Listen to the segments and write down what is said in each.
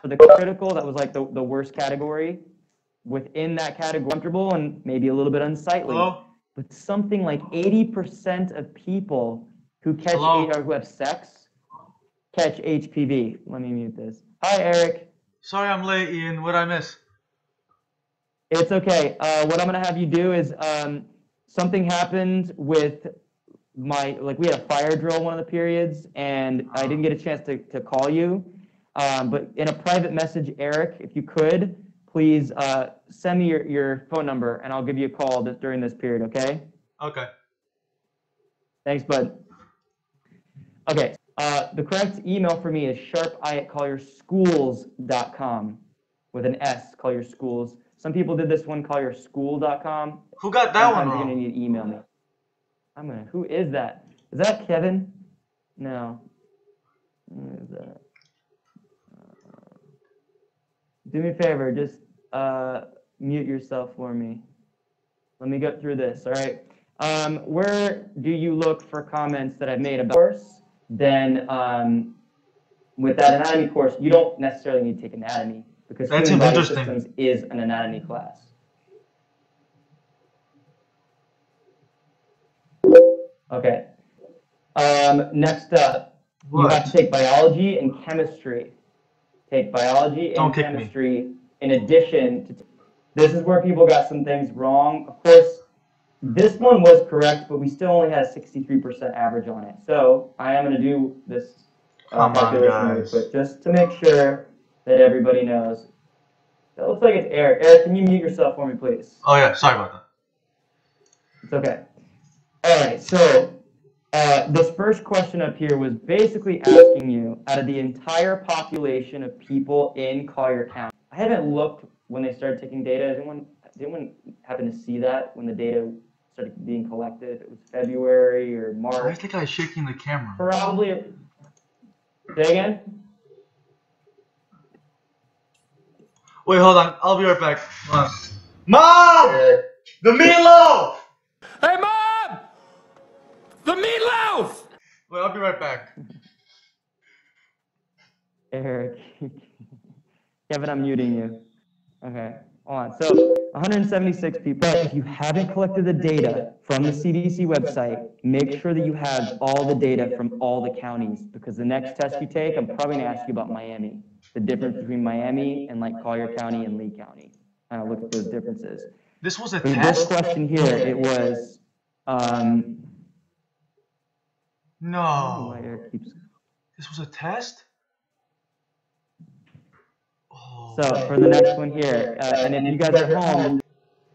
For the critical, that was like the, the worst category. Within that category, comfortable and maybe a little bit unsightly. Hello? But something like 80% of people who catch Hello? or who have sex catch HPV. Let me mute this. Hi, Eric. Sorry I'm late, Ian. What'd I miss? It's okay. Uh, what I'm gonna have you do is um, something happened with my like we had a fire drill one of the periods, and I didn't get a chance to, to call you. Um, but in a private message, Eric, if you could, please uh, send me your, your phone number, and I'll give you a call during this period. Okay? Okay. Thanks, bud. Okay. Uh, the correct email for me is sharpi at collierschools.com with an S, Collier Schools. Some people did this one, call collierschool.com. Who got that one Sometimes you're gonna need to email me. I'm gonna. Who is that? Is that Kevin? No. Who is that? Uh, do me a favor. Just uh, mute yourself for me. Let me go through this. All right. Um, where do you look for comments that I've made about course? Then um, with that anatomy course, you don't necessarily need to take anatomy because That seems interesting. is an anatomy class. Okay. Um, next up, you have to take biology and chemistry. Take biology and Don't chemistry in addition to. This is where people got some things wrong. Of course, this one was correct, but we still only had a 63% average on it. So I am going to do this uh, Come on, calculation really guys. quick just to make sure that everybody knows. That looks like it's Eric. Eric, can you mute yourself for me, please? Oh yeah, sorry about that. It's okay. All right, so uh, this first question up here was basically asking you out of the entire population of people in Collier County. I haven't looked when they started taking data. Did anyone, did anyone happen to see that when the data started being collected? It was February or March. I think I was shaking the camera. Probably. Say again? Wait, hold on. I'll be right back. Hold on. Mom! The meatloaf! Hey, Mom! The meatloaf! Wait, I'll be right back. Eric. Kevin, I'm muting you. Okay, hold on. So 176 people. If you haven't collected the data from the CDC website, make sure that you have all the data from all the counties because the next test you take, I'm probably gonna ask you about Miami. The difference between Miami and like Collier County and Lee County. Kind of look at those differences. This was a For this test? question here, it was, um, I don't No. Keeps This was a test? Oh. So for the next one here, uh, and if you guys are home,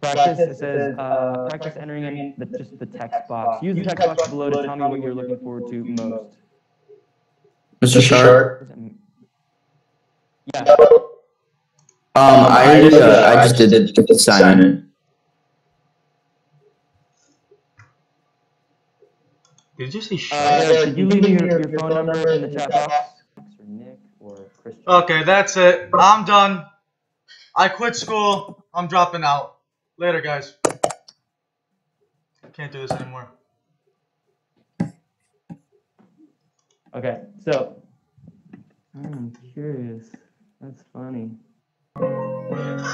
practice, it says, uh, practice entering in the, just the text box. Use the text box below to tell me what you're looking forward to most. Mr. Sharp? What does that mean? Yeah, Um, I just, uh, I just did the the assignment. Did you say uh, shit? Eric, you leave me your, your phone number in the chat box? Or Nick or Christian? Okay, that's it. I'm done. I quit school. I'm dropping out. Later, guys. Can't do this anymore. Okay, so, I'm curious. That's funny.